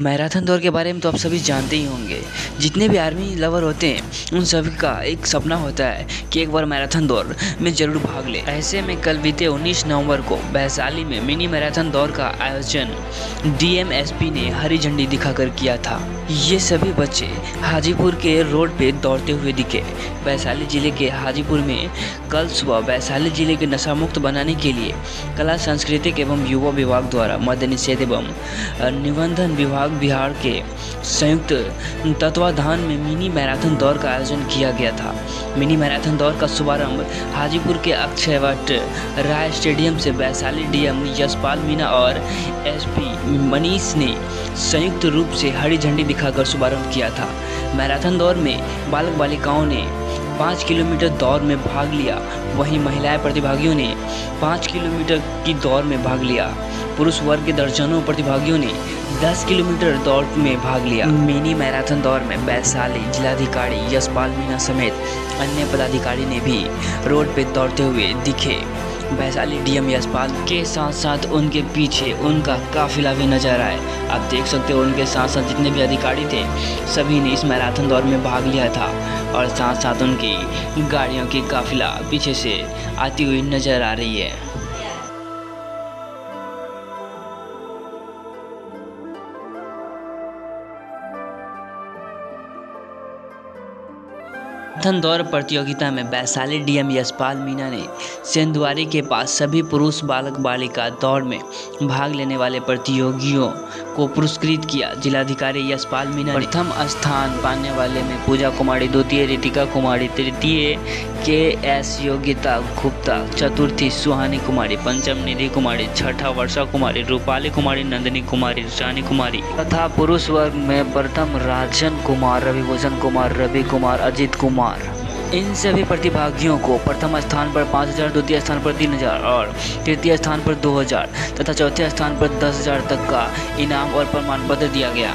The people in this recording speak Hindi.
मैराथन दौड़ के बारे में तो आप सभी जानते ही होंगे। जितने भी आर्मी लवर होते हैं, उन सभी का एक सपना होता है कि एक बार मैराथन दौड़ में ज़रूर भाग ले। ऐसे में कल बीते 19 नवंबर को वैशाली में मिनी मैराथन दौड़ का आयोजन डीएमएसपी ने हरी झंडी दिखाकर किया था। ये सभी बच्चे हाजीपुर के रोड पे दौड़ते हुए दिखे। वैशाली ज़िले के हाजीपुर में कल सुबह वैशाली ज़िले के नशा मुक्त बनाने के लिए कला, सांस्कृतिक एवं युवा विभाग द्वारा मद्य निषेध एवं निबंधन विभाग बिहार के संयुक्त तत्वाधान में मिनी मैराथन दौड़ का आयोजन किया गया था। मिनी मैराथन दौड़ का शुभारंभ हाजीपुर के अक्षयवट राय स्टेडियम से वैशाली डीएम यशपाल मीना और एसपी मनीष ने संयुक्त रूप से हरी झंडी दिखाकर शुभारंभ किया था। मैराथन दौड़ में बालक बालिकाओं ने पाँच किलोमीटर दौड़ में भाग लिया। वहीं महिलाएँ प्रतिभागियों ने पाँच किलोमीटर की दौड़ में भाग लिया। पुरुष वर्ग के दर्जनों प्रतिभागियों ने 10 किलोमीटर दौड़ में भाग लिया। मिनी मैराथन दौड़ में वैशाली जिलाधिकारी यशपाल मीना समेत अन्य पदाधिकारी ने भी रोड पर दौड़ते हुए दिखे। वैशाली डीएम यशपाल के साथ साथ उनके पीछे उनका काफिला भी नज़र आए आप देख सकते हो उनके साथ साथ जितने भी अधिकारी थे, सभी ने इस मैराथन दौड़ में भाग लिया था और साथ साथ उनकी गाड़ियों की काफिला पीछे से आती हुई नज़र आ रही है। मैराथन दौड़ प्रतियोगिता में वैशाली डीएम यशपाल मीना ने सेंधुआरी के पास सभी पुरुष बालक बालिका दौड़ में भाग लेने वाले प्रतियोगियों को पुरस्कृत किया। जिलाधिकारी यशपाल मीना प्रथम स्थान पाने वाले में पूजा कुमारी, द्वितीय रितिका कुमारी, तृतीय के एस योग्यता गुप्ता, चतुर्थी सुहानी कुमारी, पंचम निधि कुमारी, छठा वर्षा कुमारी, रूपाली कुमारी, नंदिनी कुमारी रानी कुमारी तथा पुरुष वर्ग में प्रथम राजन कुमार रविभूषण कुमार, रवि कुमार, अजित कुमार। इन सभी प्रतिभागियों को प्रथम स्थान पर पाँच हज़ार, द्वितीय स्थान पर तीन हज़ार और तृतीय स्थान पर दो हज़ार तथा चौथे स्थान पर दस हज़ार तक का इनाम और प्रमाण पत्र दिया गया।